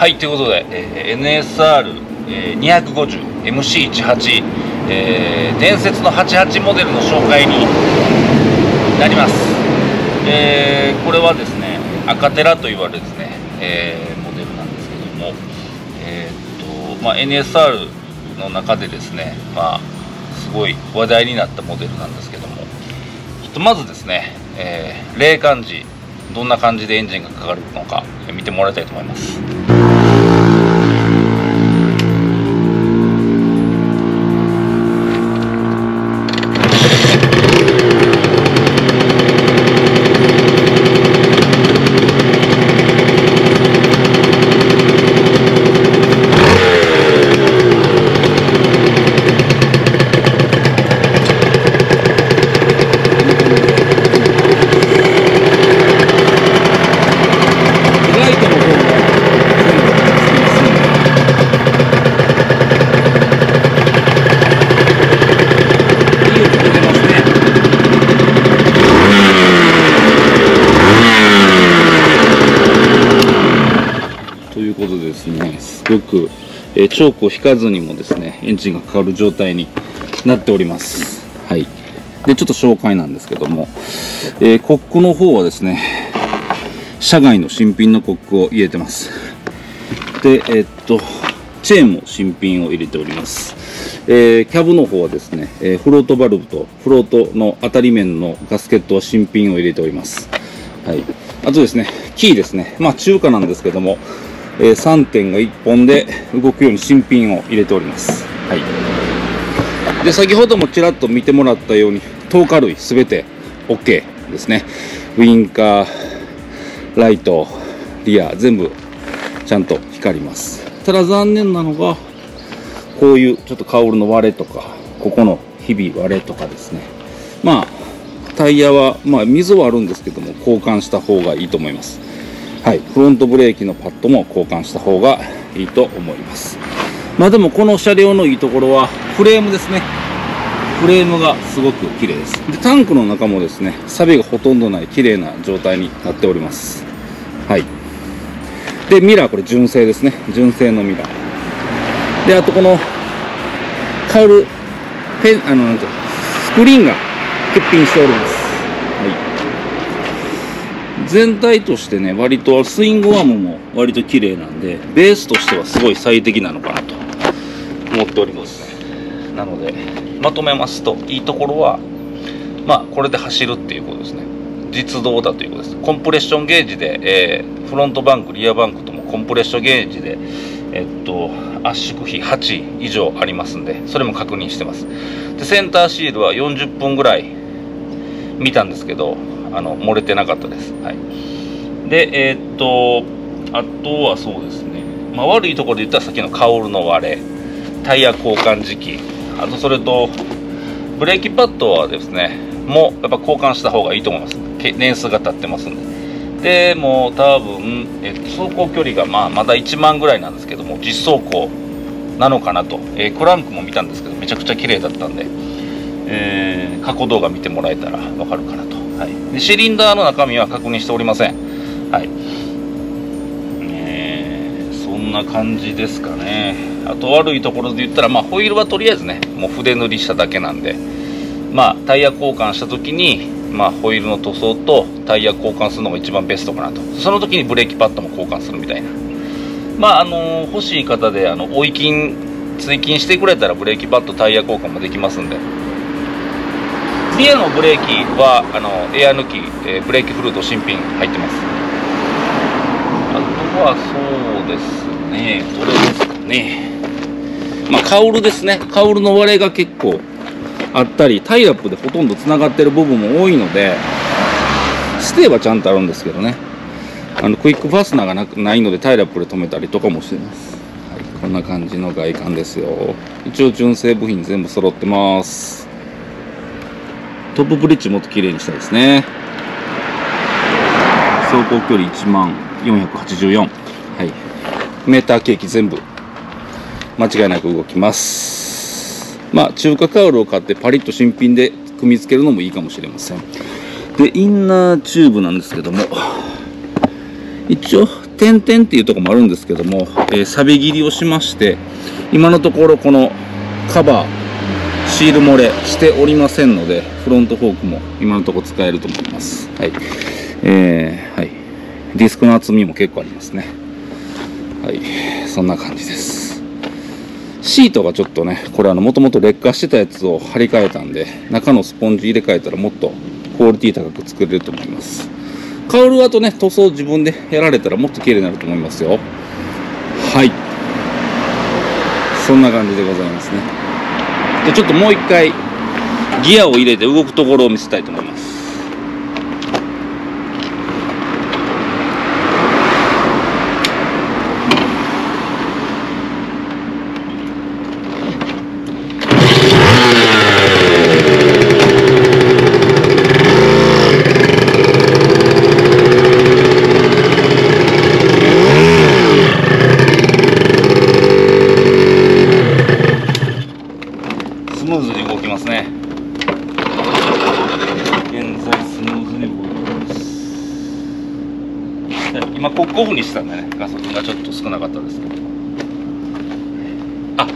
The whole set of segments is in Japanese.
はいということで、えー、NSR250MC18、えー、伝説の88モデルの紹介になります、えー、これはですね赤テラと言われるですね、えー、モデルなんですけども、えーとまあ、NSR の中でですね、まあ、すごい話題になったモデルなんですけどもちょっとまずですね、えー、冷感時どんな感じでエンジンがかかるのか見てもらいたいと思います。よく、えー、チョークを引かずにもですねエンジンがかかる状態になっておりますはいでちょっと紹介なんですけども、えー、コックの方はですね車外の新品のコックを入れてますでえー、っとチェーンも新品を入れておりますえー、キャブの方はですね、え、フロートバルブとフロートの当たり面のガスケットは新品を入れております。はい。あとですね、キーですね。まあ中華なんですけども、え、3点が1本で動くように新品を入れております。はい。で、先ほどもちらっと見てもらったように、透過類すべて OK ですね。ウインカー、ライト、リア、全部ちゃんと光ります。ただ残念なのが、こういうちょっとカウルの割れとか、ここのひび割れとかですね。まあ、タイヤは、まあ、溝はあるんですけども、交換した方がいいと思います。はい、フロントブレーキのパッドも交換した方がいいと思います。まあでもこの車両のいいところはフレームですね。フレームがすごく綺麗です。でタンクの中もですね錆がほとんどない綺麗な状態になっております。はい。でミラーこれ純正ですね。純正のミラー。であとこのカウルペンあのなんていうスクリーンが欠品しております。全体としてね割とスイングワームも割と綺麗なんでベースとしてはすごい最適なのかなと。思っております。なのでまとめますといいところはまあこれで走るっていうことですね。実動だということです。コンプレッションゲージで、えー、フロントバンクリアバンクともコンプレッションゲージでえっと圧縮比8以上ありますんでそれも確認してます。でセンターシールは40分ぐらい見たんですけどあの漏れてなかったです。はい、で、えー、っと、あとはそうですね、まあ、悪いところで言ったらさっきのカウルの割れ、タイヤ交換時期、あとそれと、ブレーキパッドはですね、もうやっぱ交換した方がいいと思います。年数が経ってますんで。で、も多分、え走行距離がまあまだ1万ぐらいなんですけども、実走行なのかなと、えー、クランクも見たんですけど、めちゃくちゃ綺麗だったんで、えー、過去動画見てもらえたらわかるかなと。はい、でシリンダーの中身は確認しておりません。はいえー、そんな感じですかね。あと悪いところで言ったら、まあ、ホイールはとりあえずね、もう筆塗りしただけなんで、まあ、タイヤ交換した時に、まあ、ホイールの塗装とタイヤ交換するのが一番ベストかなと。その時にブレーキパッドも交換するみたいな。まあ、あのー、欲しい方で、あの、追い金、追金してくれたらブレーキパッド、タイヤ交換もできますんで、リアのブレーキはあのエア抜き、えー、ブレーキフルート新品入ってます。あとはそうですね。どれですかね。まあカウルですね。カウルの割れが結構あったりタイラップでほとんどつながってる部分も多いのでステーはちゃんとあるんですけどね。あのクイックファスナーがなくないのでタイラップで止めたりとかもしてます、はい、こんな感じの外観ですよ。一応純正部品全部揃ってます。トップブリッジもっと綺麗にしたいですね。走行距離1万484はい。メーターケーキ全部間違いなく動きます。まあ中華カウルを買ってパリッと新品で組み付けるのもいいかもしれません。でインナーチューブなんですけども。一応点々っていうとこもあるんですけども、えー、錆切りをしまして、今のところこのカバー、シール漏れしておりませんので、フロントフォークも今のところ使えると思います。はい。えー、はい。ディスクの厚みも結構ありますね。はい。そんな感じです。シートがちょっとね、これあの、もともと劣化してたやつを張り替えたんで、中のスポンジ入れ替えたらもっとクオリティ高く作れると思います。カウルあとね、塗装自分でやられたらもっと綺麗になると思いますよ。はい。そんな感じでございますね。ちょっともう一回、ギアを入れて動くところを見せたいと思います。今ここオフにしてたんでね。ガソリンがちょっと少なかったですけど。あ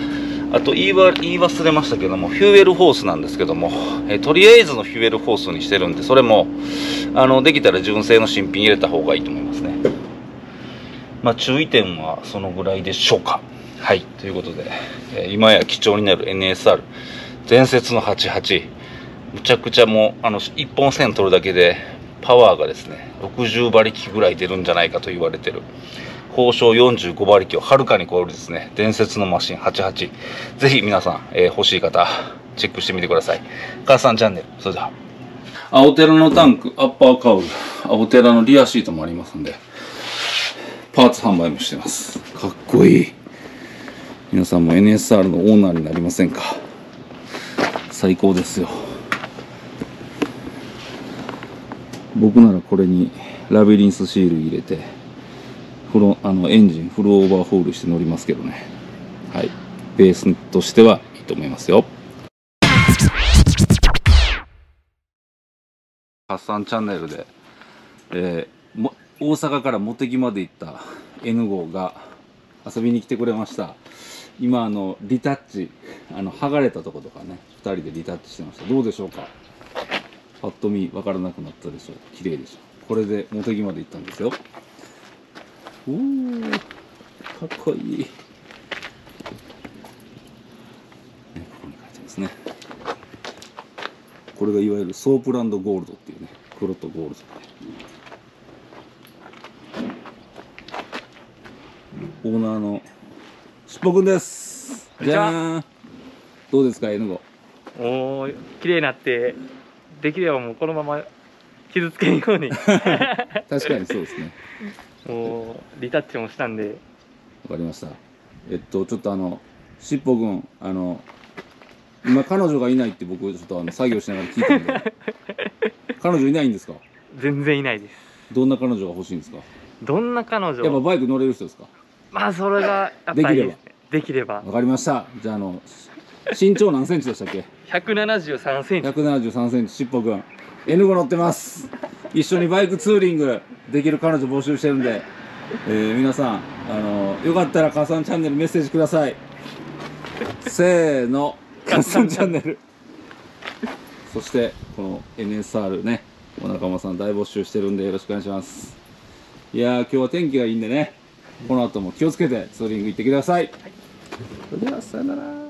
あと言い言い忘れましたけどもフューエルホースなんですけども、えとりあえずのフューエルホースにしてるんでそれもあのできたら純正の新品入れた方がいいと思いますね。まあ注意点はそのぐらいでしょうか。はい。ということで、え今や貴重になる NSR 伝説の88むちゃくちゃもうあの1本線取るだけでパワーがですね60馬力ぐらい出るんじゃないかと言われてる。交渉45馬力をはるかに超えるですね伝説のマシン88ぜひ皆さん、えー、欲しい方チェックしてみてください。母さんチャンネルそれでは青寺のタンクアッパーカウル。青寺のリアシートもありますんでパーツ販売もしてます。かっこいい。皆さんも NSR のオーナーになりませんか。最高ですよ。僕ならこれにラビリンスシール入れてフロあのエンジンフルオーバーホールして乗りますけどね。はい。ベースとしてはいいと思いますよ。発散チャンネルで、えー、も大阪から茂木まで行った N 号が遊びに来てくれました。今あのリタッチあの剥がれたとことかね2人でリタッチしてました。どうでしょうか？パッと見分からなくなったでしょ。綺麗でしょこれで茂木まで行ったんですよ。おおかっこいい、ね、ここに書いてますね。これがいわゆるソープランドゴールドっていうね黒とゴールド。オーナーのしっぽくんです。じゃーん。どうですか N 5おお綺麗になってできればもうこのまま傷つけんように。確かにそうですね。もうリタッチもしたんで。わかりました。えっとちょっとあのしっぽくんあの今彼女がいないって僕ちょっとあの作業しながら聞いたんで。彼女いないんですか？全然いないです。どんな彼女が欲しいんですか？どんな彼女？やっぱバイク乗れる人ですか？まあそれがやっぱりできれば。できれば。わかりました。じゃああの身長何センチでしたっけ？173センチ。173センチしっぽくん。N5 乗ってます。一緒にバイクツーリングできる彼女募集してるんで、えー、皆さんあのよかったら加算チャンネルメッセージください。せーの。加算チャンネル。そしてこの NSR ね。お仲間さん大募集してるんでよろしくお願いします。いや今日は天気がいいんでね。この後も気をつけてツーリング行ってください、はい、それではさよなら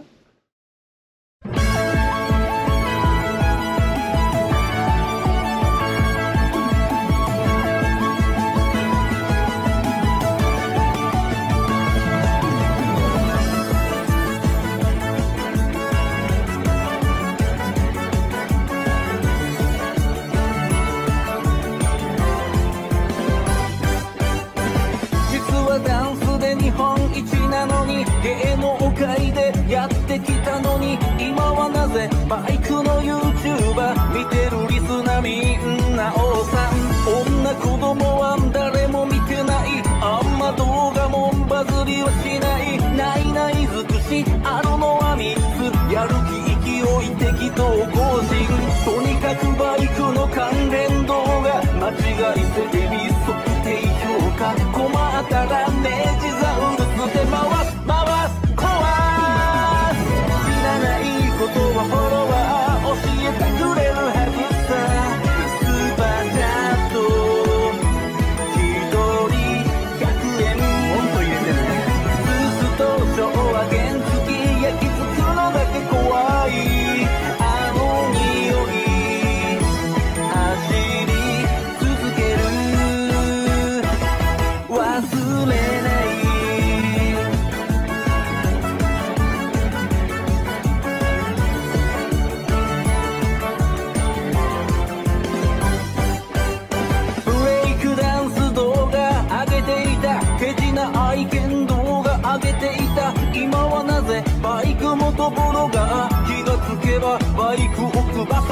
芸能界でやってきたのに今はなぜバイクの YouTuber 見てるリスナーみんなおさん女子供は誰も見てないあんま動画もバズりはしないないない尽くしあるのは3つやる気勢い適当更新とにかくバイクの関連動画間違いせてみ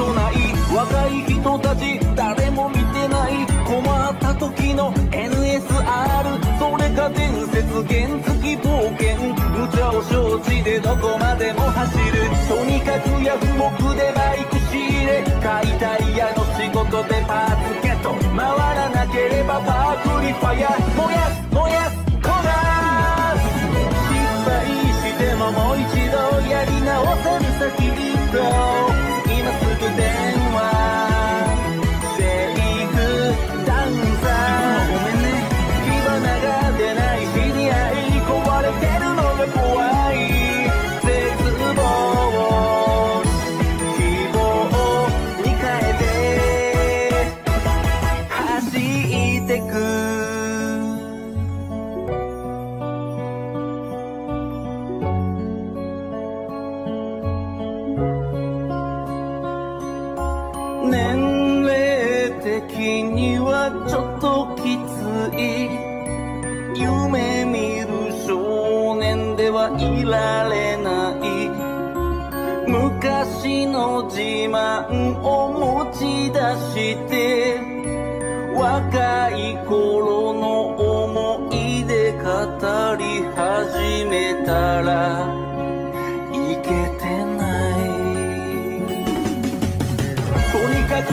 く場所ない若い人たち誰も見てない困った時の NSR それが伝説原付冒険無茶を承知でどこまでも走る。とにかくヤフモクでバイク仕入れ解体屋の仕事でパーツゲット。回らなければパークリファイア。いられない。昔の自慢を持ち出して若い頃の思い出語り始めたらいけてない。とにかく